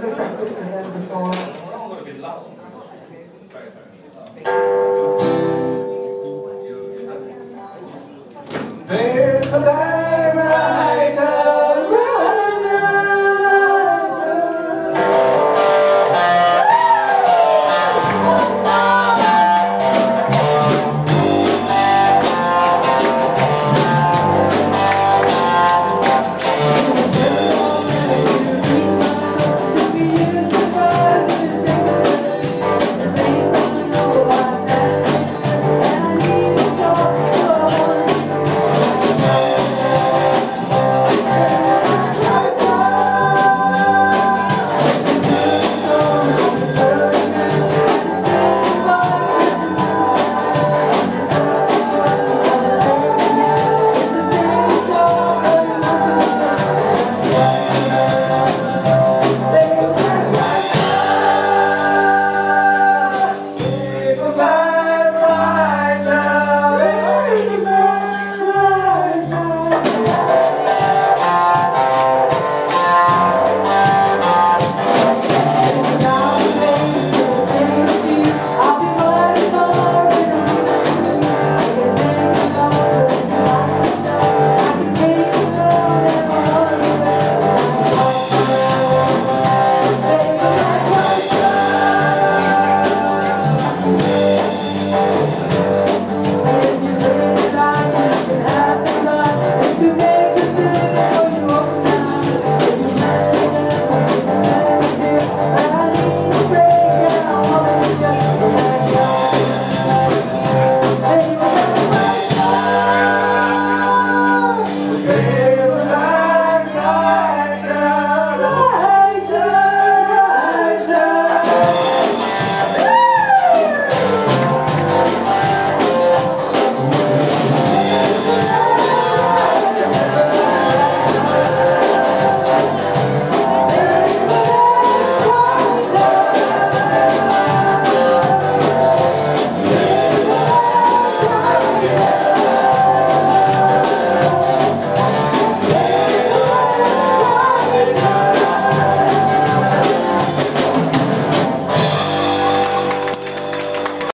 never practiced with them before.